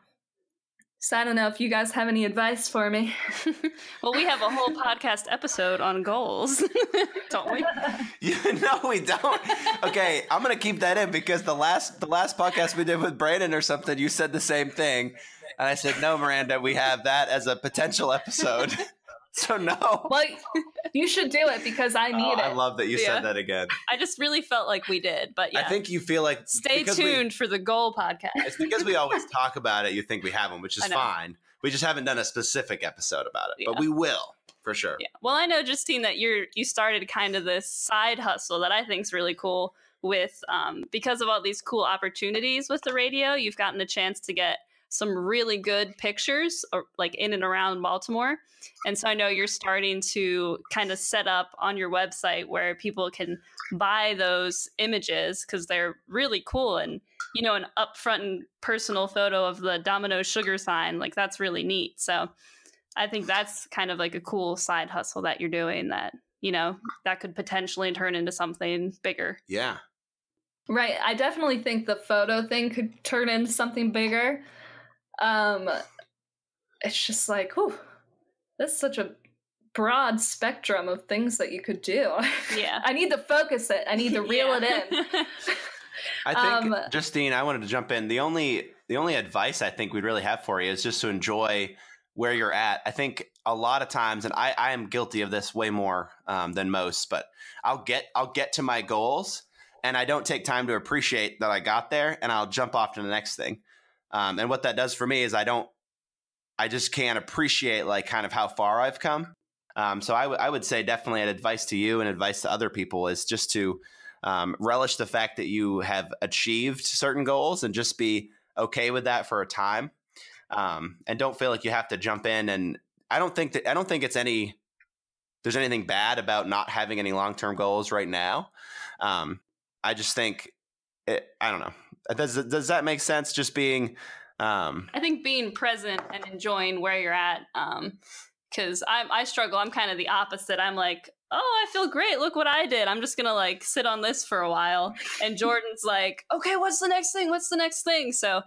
[SPEAKER 4] so I don't know if you guys have any advice for me. [laughs]
[SPEAKER 2] well, we have a whole podcast episode on goals, [laughs] don't we? [laughs]
[SPEAKER 3] You no, we don't. Okay, I'm gonna keep that in because the last the last podcast we did with Brandon or something, you said the same thing, and I said no, Miranda, we have that as a potential episode. [laughs] so no.
[SPEAKER 4] Well, you should do it because I need
[SPEAKER 3] Oh,
[SPEAKER 4] it.
[SPEAKER 3] I love that you
[SPEAKER 2] Yeah.
[SPEAKER 3] said that again.
[SPEAKER 2] I just really felt like we did, but yeah.
[SPEAKER 3] I think you feel like
[SPEAKER 2] Stay
[SPEAKER 3] because we-
[SPEAKER 2] tuned for the goal podcast.
[SPEAKER 3] it's because we always [laughs] talk about it. You think we have them, which is fine. We just haven't done a specific episode about it, but we will for sure.
[SPEAKER 2] Yeah. Well, I know, Justine, that you're you started kind of this side hustle that I think is really cool. With um, because of all these cool opportunities with the radio, you've gotten a chance to get some really good pictures, or, like in and around Baltimore. And so I know you're starting to kind of set up on your website where people can buy those images because they're really cool and you know an upfront and personal photo of the Domino sugar sign like that's really neat. So I think that's kind of like a cool side hustle that you're doing that, you know, that could potentially turn into something bigger.
[SPEAKER 3] Yeah.
[SPEAKER 4] Right. I definitely think the photo thing could turn into something bigger. Um it's just like, whew, that's such a broad spectrum of things that you could do.
[SPEAKER 2] Yeah. [laughs]
[SPEAKER 4] I need to focus it. I need to [laughs] reel it in. [laughs]
[SPEAKER 3] I think
[SPEAKER 4] Um,
[SPEAKER 3] Justine, I wanted to jump in. The only the only advice I think we'd really have for you is just to enjoy where you're at. I think a lot of times, and I, I am guilty of this way more um, than most, but I'll get I'll get to my goals and I don't take time to appreciate that I got there, and I'll jump off to the next thing. Um, and what that does for me is I don't I just can't appreciate like kind of how far I've come. Um, so I, w- I would say definitely an advice to you and advice to other people is just to um, relish the fact that you have achieved certain goals and just be okay with that for a time. Um, and don't feel like you have to jump in. And I don't think that I don't think it's any there's anything bad about not having any long term goals right now. Um, I just think it, I don't know. Does does that make sense? Just being um,
[SPEAKER 2] I think being present and enjoying where you're at, because I'm I struggle. I'm kind of the opposite. I'm like, oh, I feel great. Look what I did. I'm just gonna like sit on this for a while. And Jordan's like, okay, what's the next thing? What's the next thing? So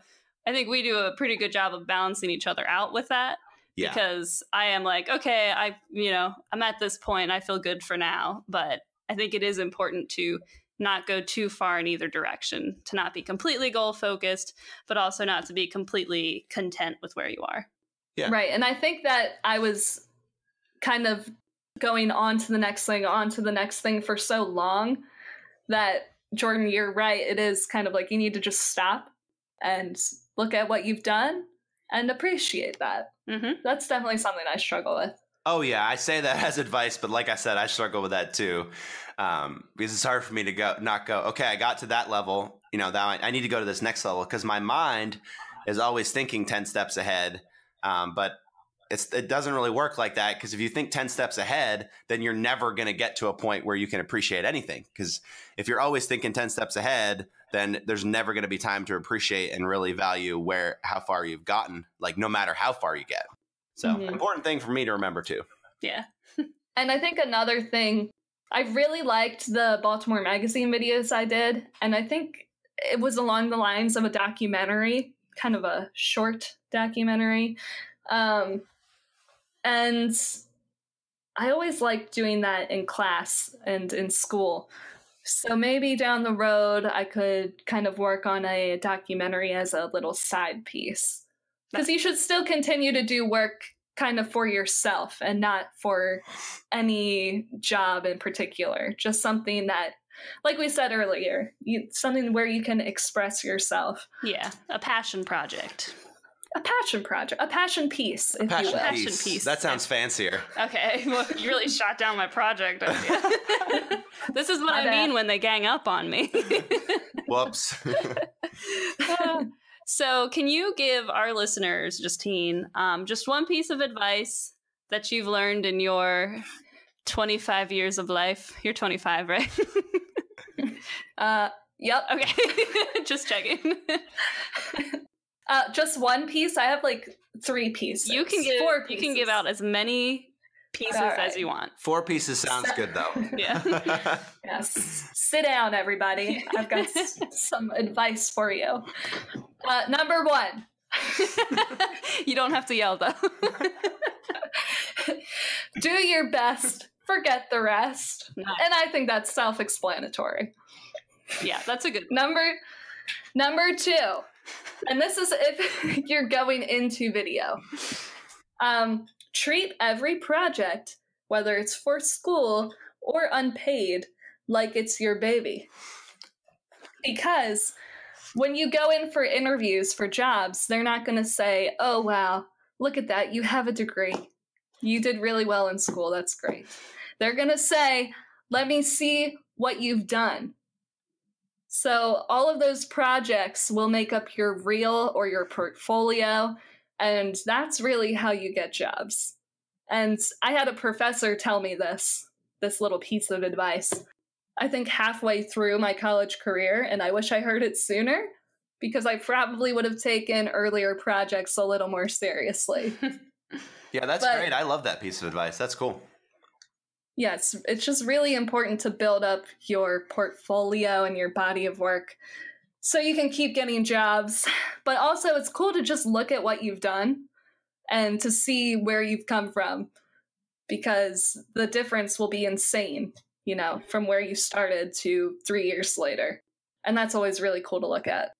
[SPEAKER 2] I think we do a pretty good job of balancing each other out with that.
[SPEAKER 3] yeah.
[SPEAKER 2] Because I am like, okay, I you know I'm at this point. I feel good for now, but I think it is important to not go too far in either direction to not be completely goal focused but also not to be completely content with where you are
[SPEAKER 3] Yeah.
[SPEAKER 4] Right. And I think that I was kind of going on to the next thing, on to the next thing for so long that Jordan, you're right. It is kind of like you need to just stop and look at what you've done and appreciate that.
[SPEAKER 2] Mm-hmm.
[SPEAKER 4] That's definitely something I struggle with.
[SPEAKER 3] Oh yeah, I say that [laughs] as advice, but like I said, I struggle with that too, um, because it's hard for me to go not go. Okay, I got to that level. You know, that I, need to go to this next level because my mind is always thinking ten steps ahead. Um, but it doesn't really work like that because if you think ten steps ahead, then you're never going to get to a point where you can appreciate anything. Because if you're always thinking ten steps ahead, then there's never going to be time to appreciate and really value where how far you've gotten. Like no matter how far you get. So
[SPEAKER 4] Mhm.
[SPEAKER 3] important thing for me to remember too.
[SPEAKER 2] Yeah. [laughs]
[SPEAKER 4] And I think another thing, I really liked the Baltimore Magazine videos I did. And I think it was along the lines of a documentary, kind of a short documentary. Um, and I always liked doing that in class and in school. So maybe down the road, I could kind of work on a documentary as a little side piece. Because you should still continue to do work kind of for yourself and not for any job in particular. Just something that, like we said earlier, you, something where you can express yourself.
[SPEAKER 2] Yeah. A passion project.
[SPEAKER 4] A passion project, a passion piece, if you
[SPEAKER 3] Passion
[SPEAKER 4] will.
[SPEAKER 2] Passion
[SPEAKER 3] piece.
[SPEAKER 2] piece.
[SPEAKER 3] That sounds fancier.
[SPEAKER 2] Okay. [laughs] Well, you really [laughs] shot down my project idea. [laughs] this is what
[SPEAKER 4] My
[SPEAKER 2] I
[SPEAKER 4] bad.
[SPEAKER 2] mean when they gang up on me.
[SPEAKER 3] Whoops.
[SPEAKER 2] Uh, so, can you give our listeners, Justine, um, just one piece of advice that you've learned in your 25 years of life? You're 25, right? [laughs]
[SPEAKER 4] Uh, yep.
[SPEAKER 2] okay. [laughs] just checking. [laughs]
[SPEAKER 4] Uh, just one piece. I have like three pieces.
[SPEAKER 2] you can give
[SPEAKER 4] four
[SPEAKER 2] you can give out as many pieces
[SPEAKER 4] All
[SPEAKER 2] as you want.
[SPEAKER 3] Four pieces sounds good though. [laughs]
[SPEAKER 2] Yeah. [laughs]
[SPEAKER 4] Yes. Sit down, everybody. I've got s- [laughs] some advice for you. Uh, number one.
[SPEAKER 2] you don't have to yell though.
[SPEAKER 4] do your best, forget the rest.
[SPEAKER 2] Nice.
[SPEAKER 4] And I think that's self-explanatory.
[SPEAKER 2] yeah, that's a good
[SPEAKER 4] Number number 2. And this is if you're going into video. Um, treat every project, whether it's for school or unpaid, like it's your baby. Because when you go in for interviews for jobs, they're not going to say, "Oh wow, look at that, you have a degree. You did really well in school. That's great." They're going to say, "Let me see what you've done." So, all of those projects will make up your reel or your portfolio, and that's really how you get jobs. And I had a professor tell me this, this little piece of advice. I think halfway through my college career, and I wish I heard it sooner because I probably would have taken earlier projects a little more seriously. [laughs]
[SPEAKER 3] yeah, that's
[SPEAKER 4] But-
[SPEAKER 3] great. I love that piece of advice. That's cool.
[SPEAKER 4] yes, it's just really important to build up your portfolio and your body of work so you can keep getting jobs. But also, it's cool to just look at what you've done and to see where you've come from because the difference will be insane, you know, from where you started to three years later. And that's always really cool to look at.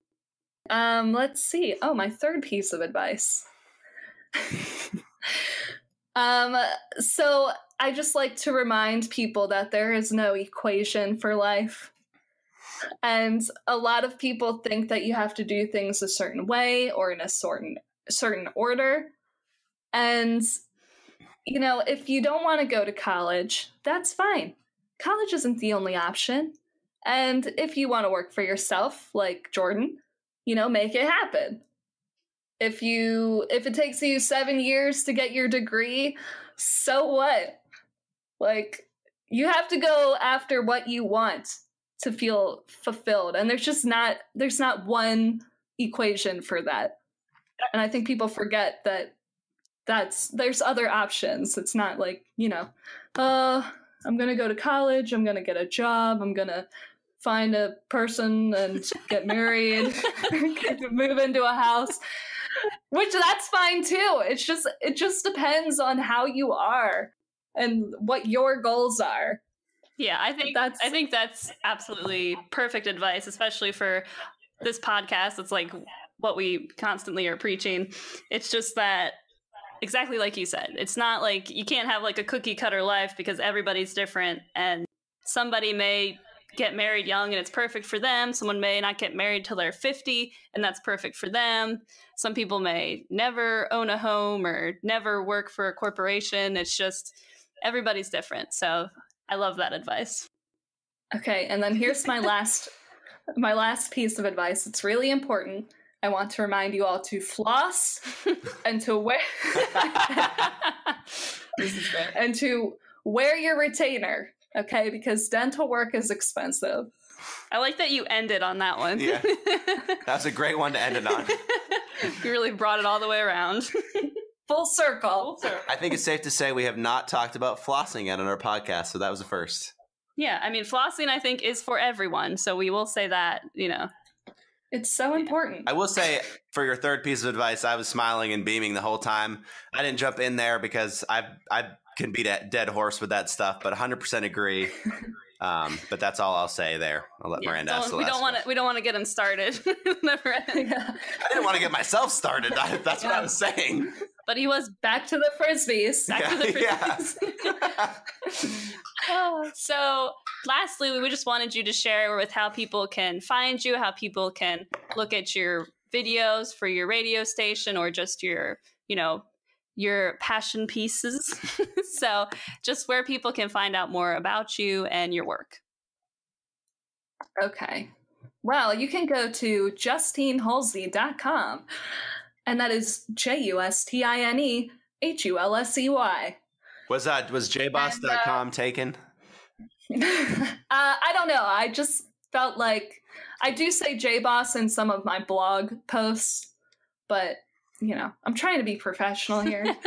[SPEAKER 4] Um, let's see. Oh, my third piece of advice. [laughs] um, so I just like to remind people that there is no equation for life. And a lot of people think that you have to do things a certain way or in a certain certain order. And you know, if you don't want to go to college, that's fine. College isn't the only option. And if you want to work for yourself like Jordan, you know, make it happen. If you if it takes you 7 years to get your degree, so what? Like you have to go after what you want to feel fulfilled and there's just not there's not one equation for that. And I think people forget that that's there's other options. It's not like, you know, uh I'm going to go to college, I'm going to get a job, I'm going to find a person and get married, [laughs] [laughs] move into a house. Which that's fine too. It's just it just depends on how you are and what your goals are.
[SPEAKER 2] Yeah, I think
[SPEAKER 4] That's-
[SPEAKER 2] I think that's absolutely perfect advice, especially for this podcast. It's like what we constantly are preaching. It's just that exactly like you said. It's not like you can't have like a cookie cutter life because everybody's different and somebody may get married young and it's perfect for them. Someone may not get married till they're 50 and that's perfect for them. Some people may never own a home or never work for a corporation. It's just everybody's different. So I love that advice.
[SPEAKER 4] Okay, and then here's my last [laughs] my last piece of advice. It's really important. I want to remind you all to floss [laughs] and to wear [laughs]
[SPEAKER 2] this is great.
[SPEAKER 4] and to wear your retainer. Okay, because dental work is expensive.
[SPEAKER 2] I like that you ended on that one.
[SPEAKER 3] Yeah. That's a great one to end it on.
[SPEAKER 2] you really brought it all the way around.
[SPEAKER 4] Full circle.
[SPEAKER 3] I think it's safe to say we have not talked about flossing yet on our podcast, so that was a first.
[SPEAKER 2] Yeah, I mean, flossing, I think, is for everyone. So we will say that, you know.
[SPEAKER 4] It's so important.
[SPEAKER 3] I will say for your third piece of advice, I was smiling and beaming the whole time. I didn't jump in there because I I can beat a dead horse with that stuff, but 100% agree. [laughs] Um, but that's all I'll say there. I'll let
[SPEAKER 2] Yeah,
[SPEAKER 3] Miranda
[SPEAKER 2] don't-
[SPEAKER 3] ask the
[SPEAKER 2] we
[SPEAKER 3] last
[SPEAKER 2] don't want to. We don't want to get him started. [laughs] Never. [laughs]
[SPEAKER 4] Yeah.
[SPEAKER 3] I didn't want to get myself started. I- that's what I
[SPEAKER 4] Yeah.
[SPEAKER 3] was saying.
[SPEAKER 2] But he was
[SPEAKER 4] Back to the frisbees.
[SPEAKER 2] back to the frisbees. Oh, [laughs] [laughs] so, lastly, we just wanted you to share with how people can find you, how people can look at your videos for your radio station or just your, you know, your passion pieces. [laughs] so, just where people can find out more about you and your work.
[SPEAKER 4] Okay. Well, you can go to justinehulsey.com, and that is J U S T I N E H U L S E Y.
[SPEAKER 3] Was that was jboss.com taken? [laughs]
[SPEAKER 4] uh, I don't know. I just felt like I do say JBoss in some of my blog posts, but you know, I'm trying to be professional here. [laughs]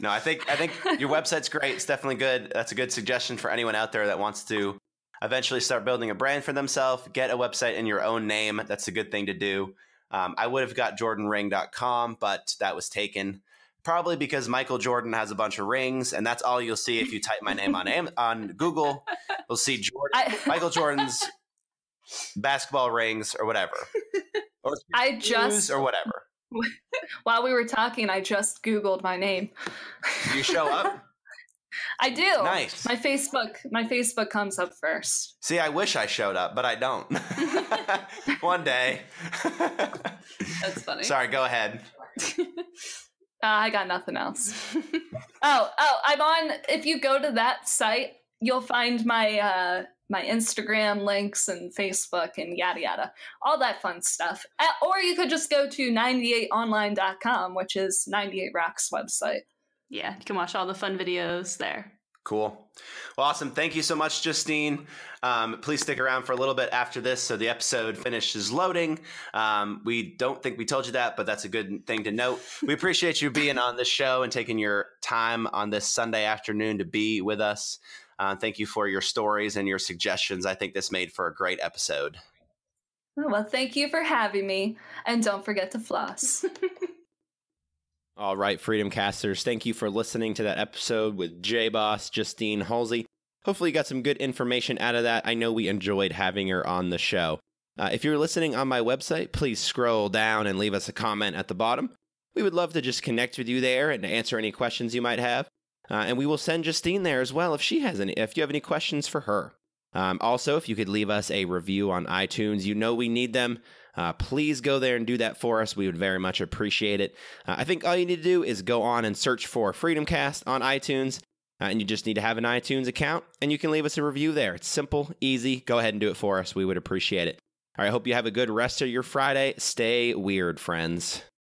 [SPEAKER 3] No, I think I think your website's great. It's definitely good. That's a good suggestion for anyone out there that wants to eventually start building a brand for themselves. Get a website in your own name. That's a good thing to do. Um, I would have got jordanring.com, but that was taken. Probably because Michael Jordan has a bunch of rings, and that's all you'll see if you type my name on Am- on Google. You'll see Jordan,
[SPEAKER 4] I, [laughs]
[SPEAKER 3] Michael Jordan's basketball rings or whatever, or [laughs]
[SPEAKER 4] I just
[SPEAKER 3] or whatever. [laughs]
[SPEAKER 4] while we were talking, I just Googled my name.
[SPEAKER 3] You show up?
[SPEAKER 4] I do.
[SPEAKER 3] Nice.
[SPEAKER 4] My Facebook, my Facebook comes up first.
[SPEAKER 3] See, I wish I showed up, but I don't. [laughs] [laughs] One day.
[SPEAKER 2] That's funny.
[SPEAKER 3] Sorry, go ahead. [laughs]
[SPEAKER 4] Uh, I got nothing else. oh, oh, I'm on. If you go to that site, you'll find my uh, my Instagram links and Facebook and yada yada, all that fun stuff. Uh, or you could just go to 98online.com, which is 98 Rocks website.
[SPEAKER 2] Yeah, you can watch all the fun videos there.
[SPEAKER 3] Cool. Well, awesome. Thank you so much, Justine. Um, please stick around for a little bit after this so the episode finishes loading. Um, we don't think we told you that, but that's a good thing to note. We appreciate you being on this show and taking your time on this Sunday afternoon to be with us. Uh, thank you for your stories and your suggestions. I think this made for a great episode.
[SPEAKER 4] Oh, well, thank you for having me, and don't forget to floss. [laughs]
[SPEAKER 3] All right, Freedom Casters, thank you for listening to that episode with J Boss, Justine Hulsey. Hopefully, you got some good information out of that. I know we enjoyed having her on the show. Uh, if you're listening on my website, please scroll down and leave us a comment at the bottom. We would love to just connect with you there and answer any questions you might have. Uh, and we will send Justine there as well if she has any, if you have any questions for her. Um, also, if you could leave us a review on iTunes, you know we need them. Uh, please go there and do that for us. We would very much appreciate it. Uh, I think all you need to do is go on and search for Freedomcast on iTunes, uh, and you just need to have an iTunes account, and you can leave us a review there. It's simple, easy. Go ahead and do it for us. We would appreciate it. All right, I hope you have a good rest of your Friday. Stay weird, friends.